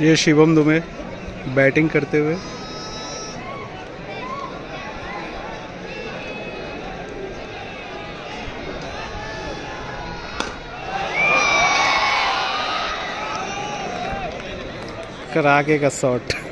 ये शिवम दुमे बैटिंग करते हुए। कराके का शॉट।